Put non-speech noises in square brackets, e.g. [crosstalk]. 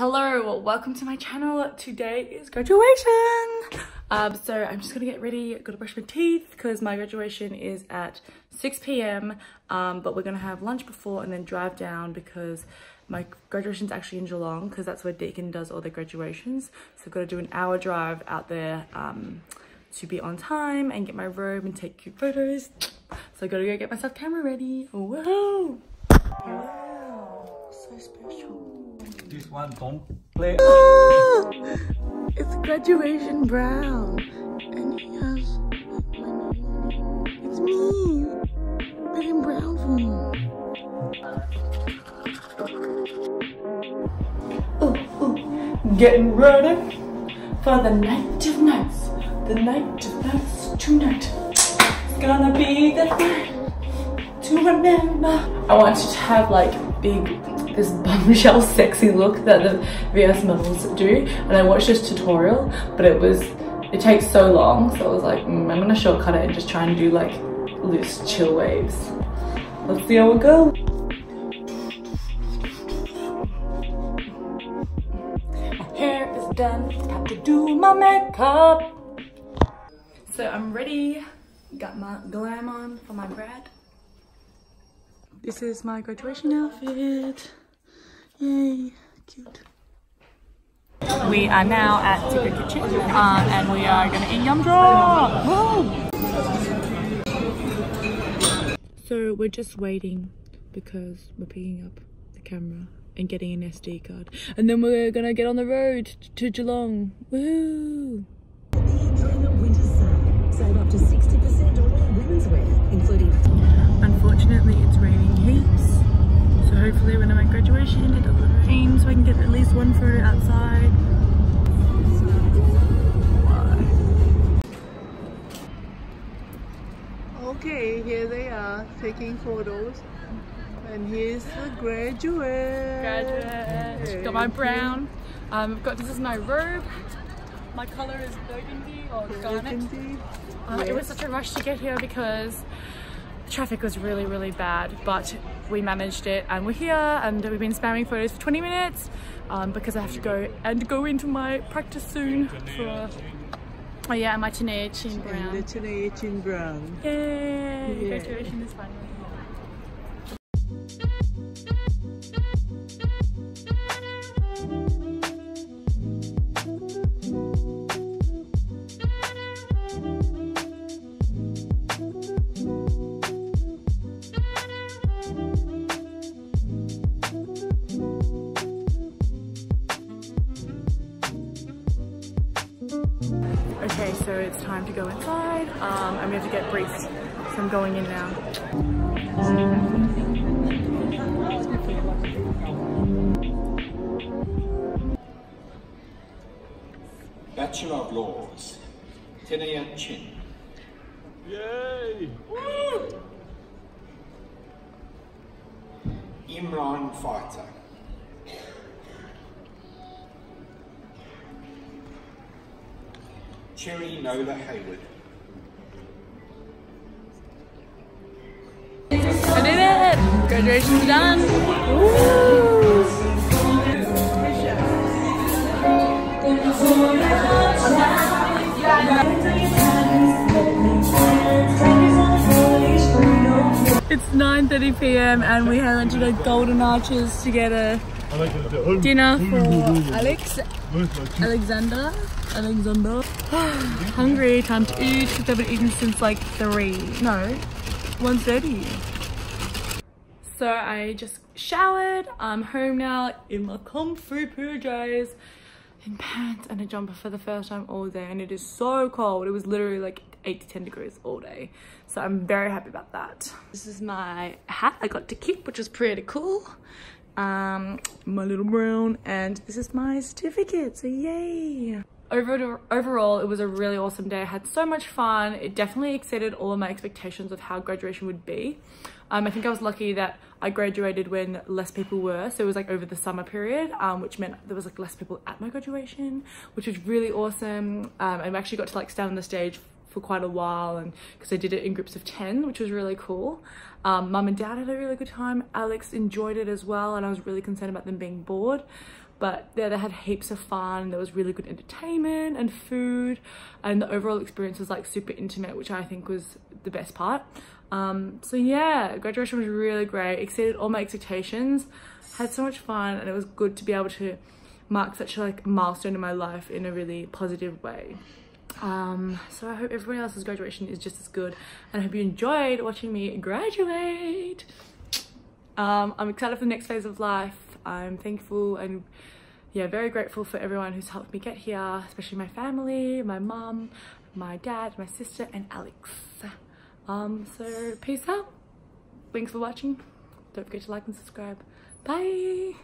Hello, welcome to my channel. Today is graduation. Um, so I'm just gonna get ready, gotta brush my teeth because my graduation is at 6 p.m. Um, but we're gonna have lunch before and then drive down because my graduation's actually in Geelong because that's where Deakin does all their graduations. So I've got to do an hour drive out there um, to be on time and get my robe and take cute photos. So I gotta go get myself camera ready. Whoa! Wow, so special. This one don't play. [laughs] It's graduation brown. And he has It's me. But in brown form. Ooh, ooh. Getting ready for the night of nights. The night of nights tonight. It's gonna be the night to remember. I want you to have like big this bombshell [laughs] sexy look that the VS models do and I watched this tutorial but it was it takes so long so I was like mm, I'm gonna shortcut it and just try and do like loose chill waves. Let's see how it goes. My hair is done got to do my makeup. So I'm ready got my glam on for my grad. This is my graduation outfit. Yay, cute. We are now at Secret Kitchen um, and we are gonna eat yum drop. Woo! So we're just waiting because we're picking up the camera and getting an SD card. And then we're gonna get on the road to Geelong. Woo! Save up to 60% on all women's wear, including Unfortunately, it's raining heaps. Hopefully when I'm at graduation, it doesn't rain so I can get at least one photo outside. Okay, here they are taking photos. And here's the graduate. Graduate. Got my brown. Um, I've got this is my robe. My color is burgundy or garnet. Burgundy. Uh, It was such a rush to get here because traffic was really, really bad, but we managed it and we're here and we've been spamming photos for 20 minutes um, because I have to go and go into my practice soon for, oh yeah, my Tanea Chin And the Brown. Tanae in brown. Yay! Yeah. Graduation is finally Okay, so it's time to go inside. Um, I'm going to get briefed, so I'm going in now. Bachelor of Laws, Tenaya Chin. Yay! Woo! Imran Fighter. Cherry Nola Hayward. I did it! Graduation's done! It's 9.30 p.m. and we went to the Golden Arches to get a dinner for [laughs] Alex, Alexander, Alexander. [gasps] Hungry, time to eat. I haven't eaten since like 3, no, 1.30. So I just showered, I'm home now in my comfy PJs, in pants and a jumper for the first time all day and it is so cold. It was literally like 8 to 10 degrees all day. So I'm very happy about that. This is my hat I got to keep, which was pretty cool. Um, my little brown and this is my certificate, so yay. Over, overall, it was a really awesome day. I had so much fun. It definitely exceeded all of my expectations of how graduation would be. Um, I think I was lucky that I graduated when less people were. So it was like over the summer period, um, which meant there was like less people at my graduation, which was really awesome. Um, I actually got to like stand on the stage for quite a while and because I did it in groups of 10 which was really cool. Um, mum and dad had a really good time. Alex enjoyed it as well and I was really concerned about them being bored. But yeah they had heaps of fun there was really good entertainment and food and the overall experience was like super intimate which I think was the best part. Um, so yeah graduation was really great exceeded all my expectations had so much fun and it was good to be able to mark such a like milestone in my life in a really positive way um so i hope everyone else's graduation is just as good. And i hope you enjoyed watching me graduate. Um i'm excited for the next phase of life. I'm thankful and yeah very grateful for everyone who's helped me get here especially my family my mum my dad my sister and alex. Um so peace out. Thanks for watching. Don't forget to like and subscribe. Bye